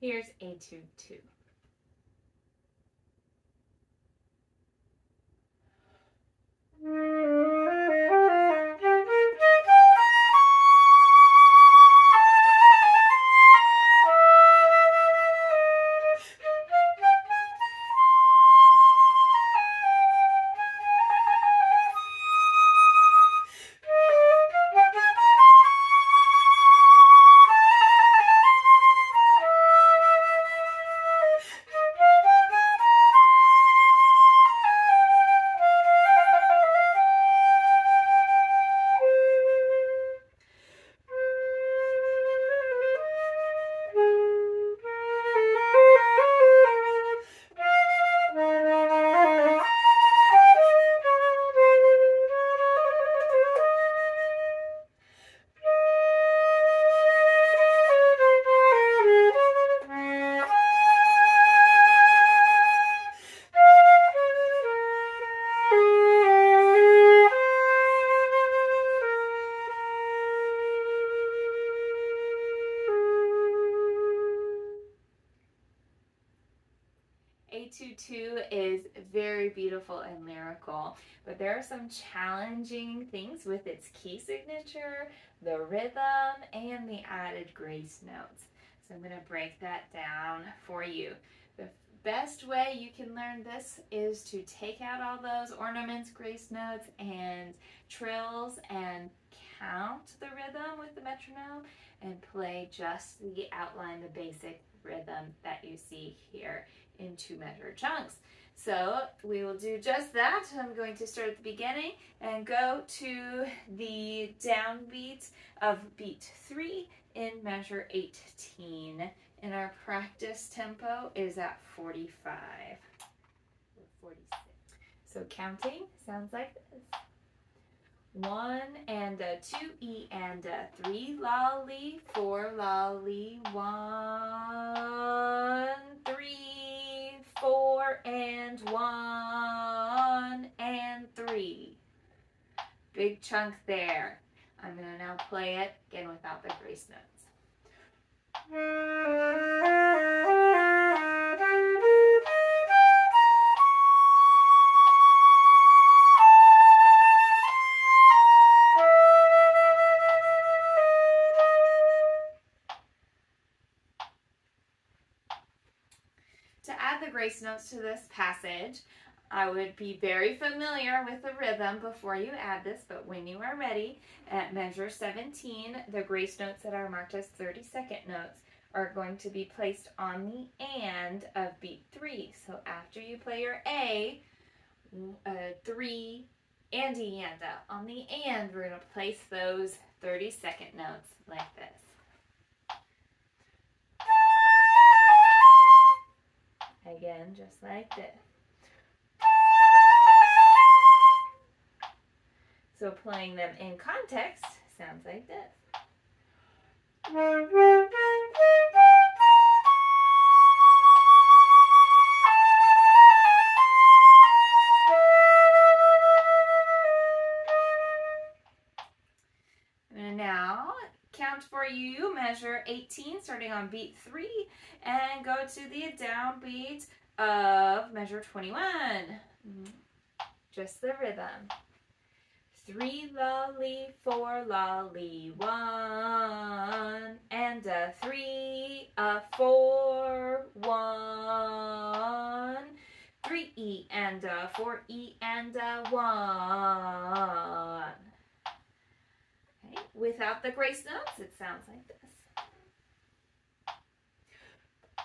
Here's etude Etude is very beautiful and lyrical, but there are some challenging things with its key signature, the rhythm, and the added grace notes. So I'm going to break that down for you. The best way you can learn this is to take out all those ornaments, grace notes, and trills and count the rhythm with the metronome and play just the outline, the basic rhythm that you see here in two measure chunks. So we will do just that. I'm going to start at the beginning and go to the downbeat of beat three in measure 18. And our practice tempo is at 45. 46. So counting sounds like this. One and a two, E and a three, lolly, four, lolly, one, four, and one, and three. Big chunk there. I'm going to now play it again without the grace notes. Grace notes to this passage. I would be very familiar with the rhythm before you add this, but when you are ready, at measure 17, the grace notes that are marked as 30 second notes are going to be placed on the and of beat 3. So after you play your A, uh, 3, and and On the and, we're going to place those 30 second notes like this. Again, just like this. So playing them in context sounds like this. Measure 18, starting on beat 3, and go to the downbeat of measure 21. Mm-hmm. Just the rhythm. Three lolly, four lolly, one, and a three, a four, one, three E and a four E and a one. Okay, without the grace notes, it sounds like this. And now with the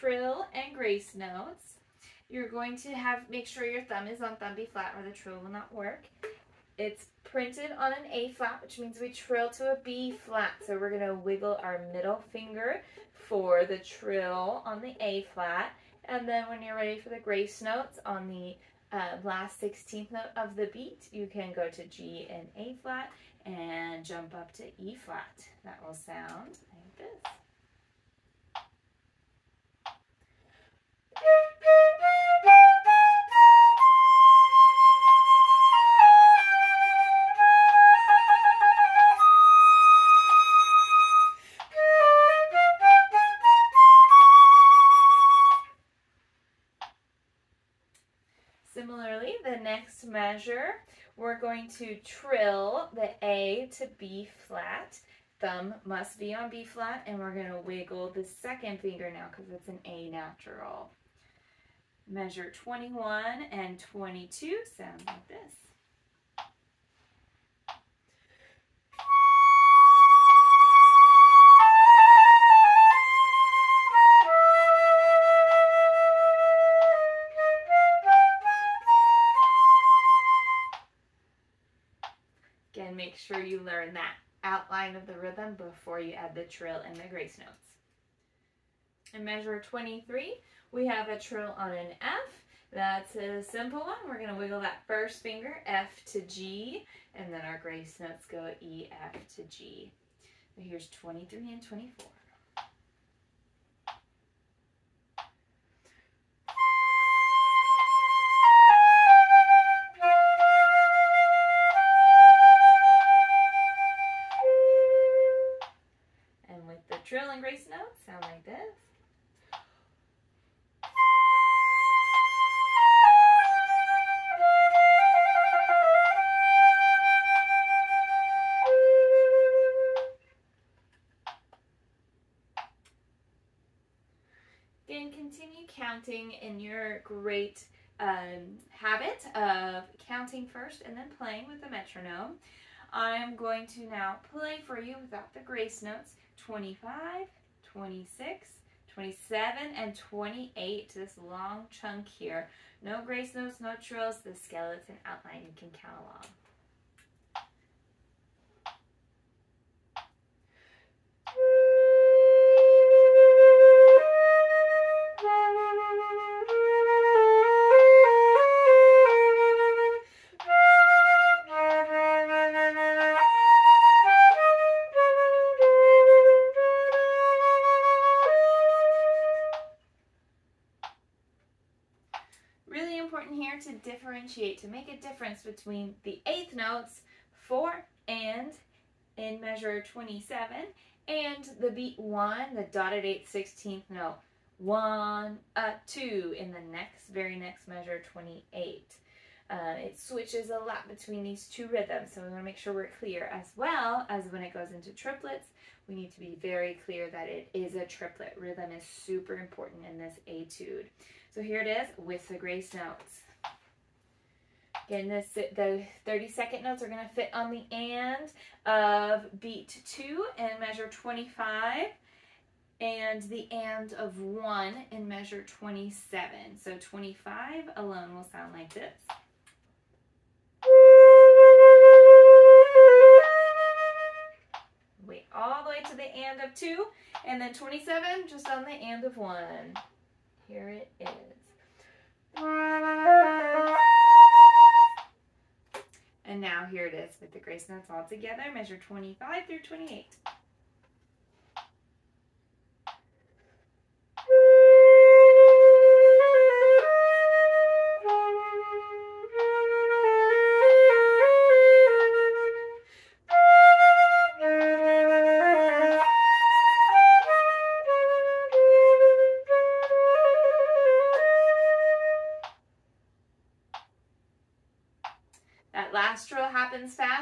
trill and grace notes, you're going to have, make sure your thumb is on thumb B flat or the trill will not work. It's printed on an A flat, which means we trill to a B flat. So we're going to wiggle our middle finger for the trill on the A flat. And then when you're ready for the grace notes on the uh, last 16th note of the beat, you can go to G and A flat and jump up to E flat. That will sound like this. Measure, we're going to trill the A to B flat. Thumb must be on B flat, and we're going to wiggle the second finger now because it's an A natural. Measure 21 and 22 sound like this. Learn that outline of the rhythm before you add the trill and the grace notes. In measure 23, we have a trill on an F. That's a simple one. We're going to wiggle that first finger, F to G, and then our grace notes go E, F to G. Here's 23 and 24. Counting in your great um, habit of counting first and then playing with the metronome. I'm going to now play for you without the grace notes 25, 26, 27, and 28. This long chunk here. No grace notes, no trills, the skeleton outline. You can count along. Differentiate, to make a difference between the eighth notes, four and in measure 27, and the beat one, the dotted eighth, 16th note, one, uh, two in the next, very next measure, 28. Uh, it switches a lot between these two rhythms, so we want to make sure we're clear as well as when it goes into triplets. We need to be very clear that it is a triplet. Rhythm is super important in this etude. So here it is with the grace notes. Again, this, the 30 second notes are going to fit on the and of beat 2 and measure 25 and the and of 1 in measure 27. So 25 alone will sound like this. Wait all the way to the and of 2 and then 27 just on the and of 1. Here it is. Now here it is with the grace notes all together, measure 25 through 28.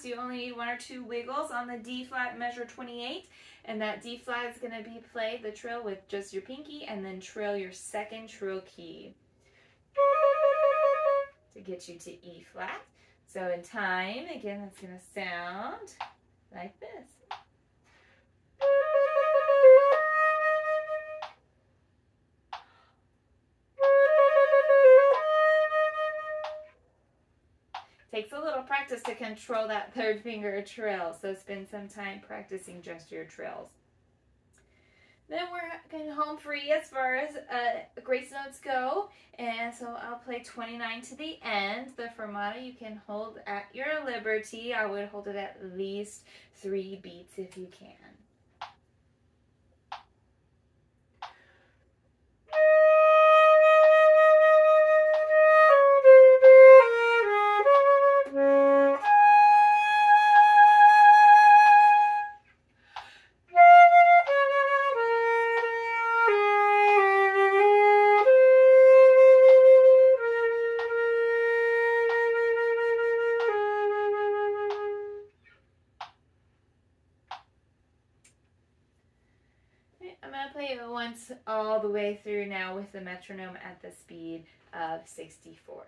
Fast. You only need one or two wiggles on the D flat measure 28. And that D flat is going to be played the trill with just your pinky and then trill your second trill key to get you to E flat. So in time, again, that's going to sound like this. Takes a little practice to control that third finger trill, so spend some time practicing just your trills. Then we're going home free as far as uh, grace notes go, and so I'll play 29 to the end. The fermata you can hold at your liberty. I would hold it at least three beats if you can. Play it once all the way through now with the metronome at the speed of 64.